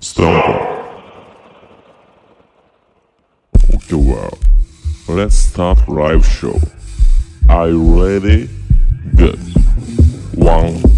stronger. Okay, well, let's start live show. Are you ready? Good. One.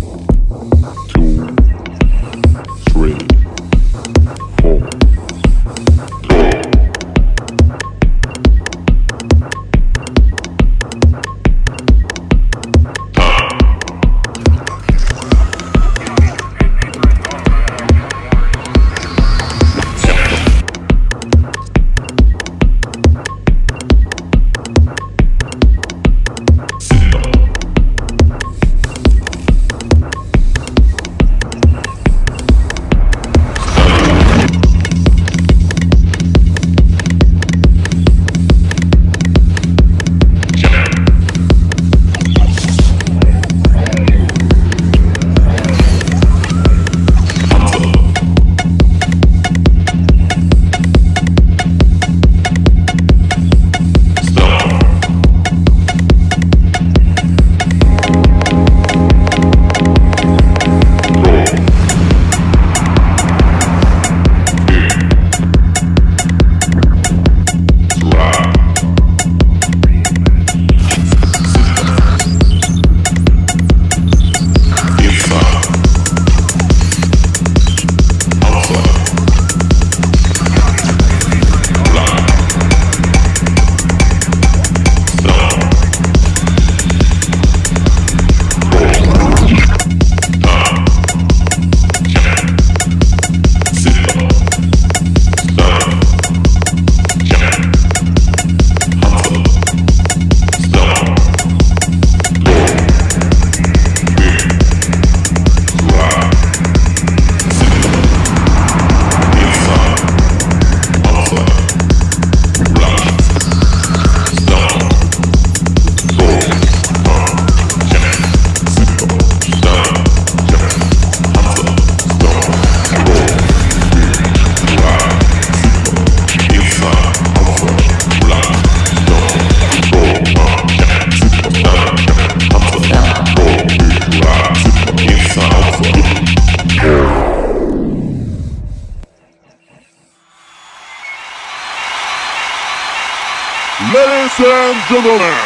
Ladies and gentlemen,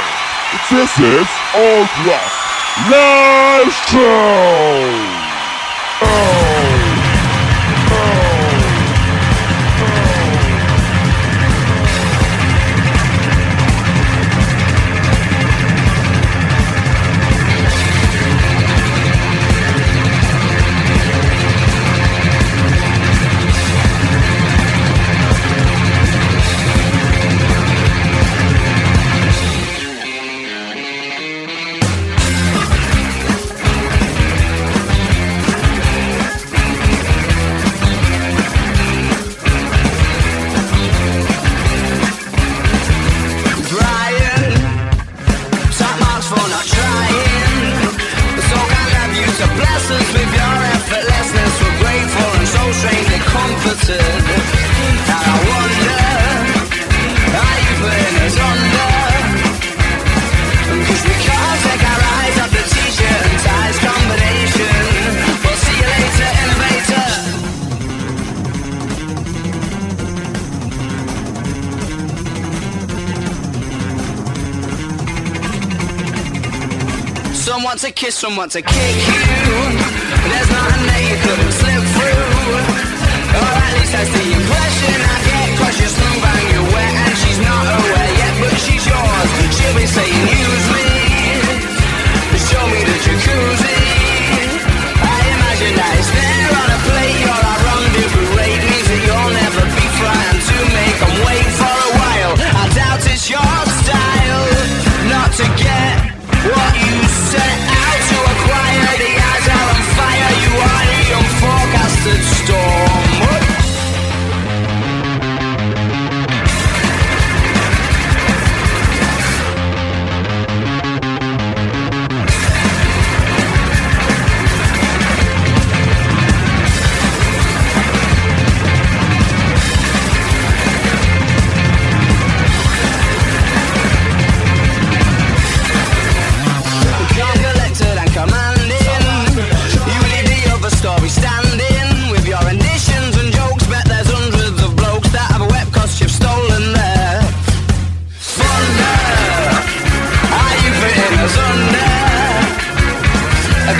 this is All Rock Live Show! with your effortlessness. We're grateful and so strangely comforted. want to kiss, someone to kick you. There's nothing that you couldn't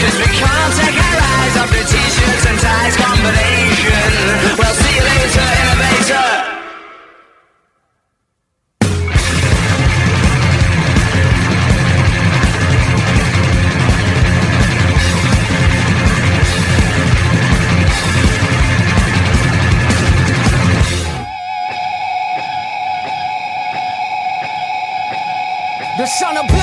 Cause we can't take our eyes off the t-shirts and ties. Combination We'll see you later, innovator The son of